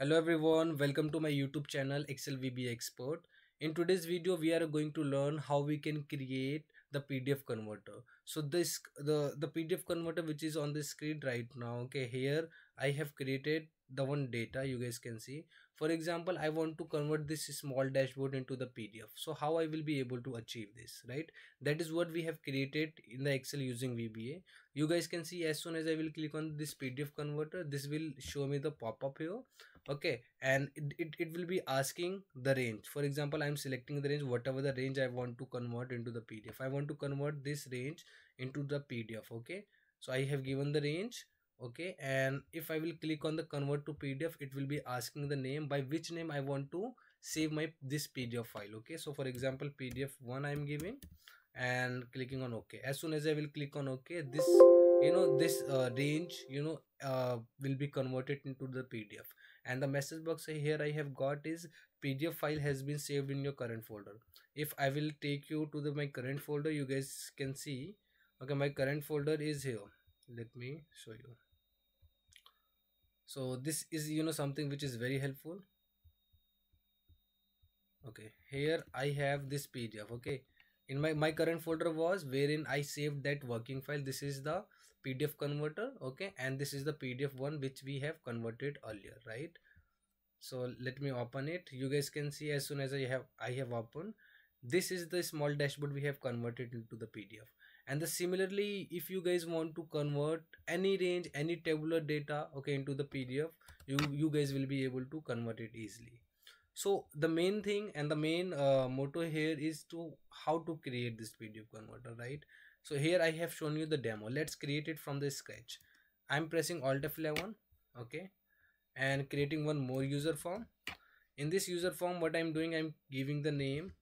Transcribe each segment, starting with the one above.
Hello everyone, welcome to my YouTube channel Excel VBA Expert. In today's video, we are going to learn how we can create the PDF converter. So this the the PDF converter which is on the screen right now. Okay, here I have created the one data you guys can see. For example i want to convert this small dashboard into the pdf so how i will be able to achieve this right? That is what we have created in the excel using vba you guys can see as soon as i will click on this pdf converter this will show me the pop-up here. Okay and it, it, it will be asking the range. For example i'm selecting the range whatever the range i want to convert into the pdf i want to convert this range into the pdf okay? So i have given the range okay? And if i will click on the convert to pdf it will be asking the name by which name i want to save my this pdf file okay? So for example pdf1 i am giving and clicking on ok as soon as i will click on ok this you know this uh, range you know uh, will be converted into the pdf and the message box here i have got is pdf file has been saved in your current folder. If i will take you to the my current folder you guys can see okay my current folder is here. Let me show you so this is you know something which is very helpful. Okay here i have this pdf okay? In my my current folder was wherein i saved that working file. This is the pdf converter okay? And this is the pdf one which we have converted earlier right? So let me open it. You guys can see as soon as i have i have opened. This is the small dashboard we have converted into the pdf and the similarly if you guys want to convert any range any tabular data okay into the pdf you you guys will be able to convert it easily. So the main thing and the main uh, motto here is to how to create this pdf converter right? So here i have shown you the demo. Let's create it from the sketch i'm pressing alt f11 okay and creating one more user form. In this user form what i'm doing i'm giving the name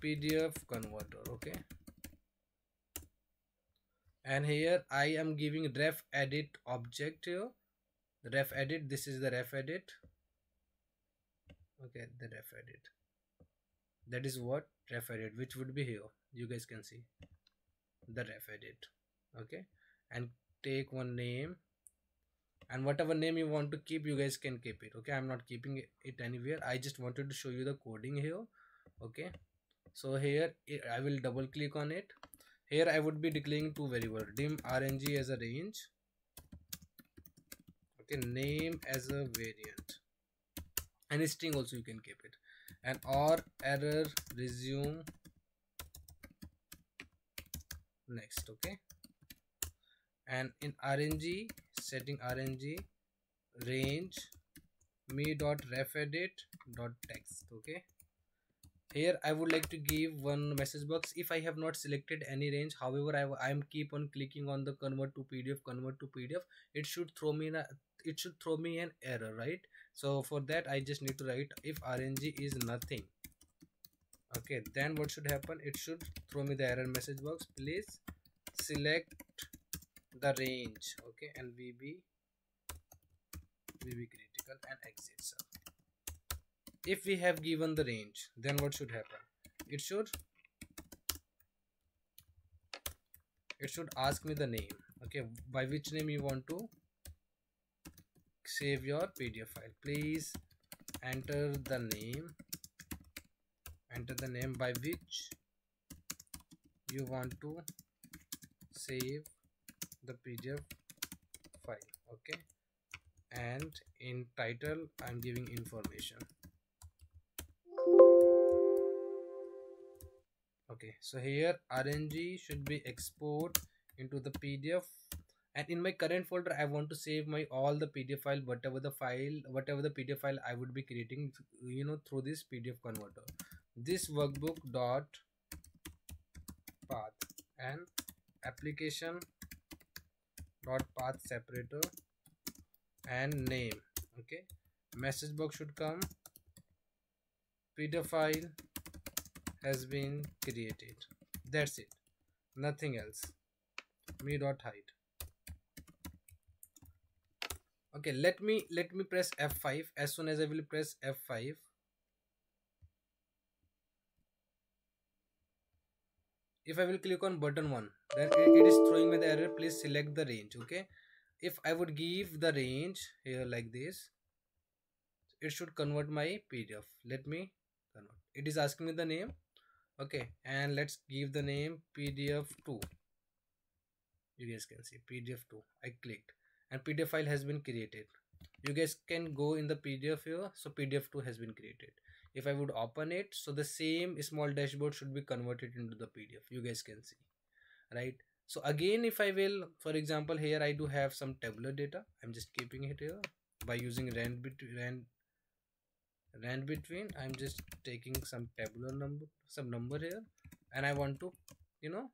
pdf converter okay and here I am giving ref edit object here. The ref edit this is the ref edit. Okay the ref edit. That is what ref edit which would be here. You guys can see the ref edit. Okay? And take one name. And whatever name you want to keep you guys can keep it. Okay? I'm not keeping it anywhere. I just wanted to show you the coding here. Okay? So here i will double click on it here I would be declaring two variable dim rng as a range okay name as a variant and string also you can keep it and on error resume next okay and in rng setting rng range me dot ref edit dot text okay here i would like to give one message box. If i have not selected any range however i am keep on clicking on the convert to pdf convert to pdf it should throw me a it should throw me an error right? So for that i just need to write if rng is nothing. Okay then what should happen? It should throw me the error message box. Please select the range okay and vb vb critical and exit sub if we have given the range then what should happen? It should it should ask me the name okay? By which name you want to save your pdf file? Please enter the name enter the name by which you want to save the pdf file okay? And in title i'm giving information okay so here rng should be export into the pdf and in my current folder i want to save my all the pdf file whatever the file whatever the pdf file i would be creating you know through this pdf converter. This workbook dot path and application dot path separator and name. Okay message box should come. Pdf file has been created. That's it. Nothing else. Me dot hide. Okay let me let me press f5 as soon as i will press f5 if i will click on button one then it is throwing me the error. Please select the range okay? If i would give the range here like this it should convert my pdf let me convert. It is asking me the name okay and let's give the name pdf2 you guys can see pdf2 i clicked. And pdf file has been created. You guys can go in the pdf here. So pdf2 has been created. If i would open it so the same small dashboard should be converted into the pdf you guys can see right? So again if i will for example here i do have some tabular data. I'm just keeping it here by using rand rand rand between. I'm just taking some tabular number some number here. And i want to you know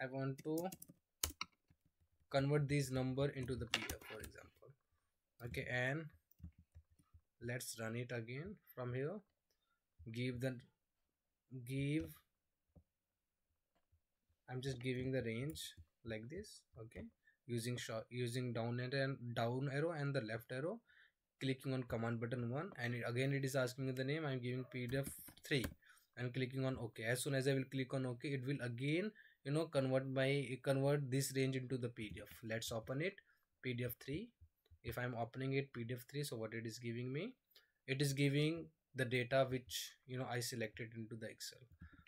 i want to convert these number into the pdf for example. Okay and let's run it again from here. Give the give i'm just giving the range like this okay? Using short using down and down arrow and the left arrow clicking on command button one and it, again it is asking the name i'm giving pdf 3 and clicking on ok as soon as i will click on ok it will again you know convert my convert this range into the pdf. Let's open it. Pdf 3 if i'm opening it pdf 3 so what it is giving me? It is giving the data which you know i selected into the excel.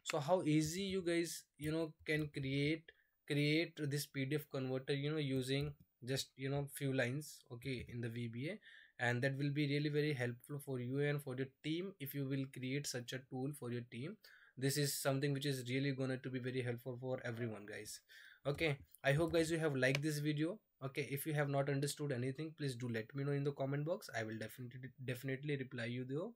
So how easy you guys you know can create create this pdf converter you know using just you know few lines okay in the vba and that will be really very helpful for you and for your team if you will create such a tool for your team. This is something which is really going to be very helpful for everyone guys. Okay i hope guys you have liked this video. Okay if you have not understood anything please do let me know in the comment box. I will definitely definitely reply you though.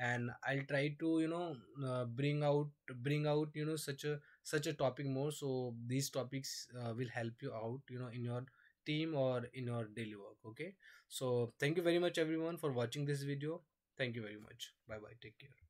And i'll try to you know uh, bring out bring out you know such a such a topic more. So these topics uh, will help you out you know in your team or in your daily work okay? So thank you very much everyone for watching this video. Thank you very much. Bye bye take care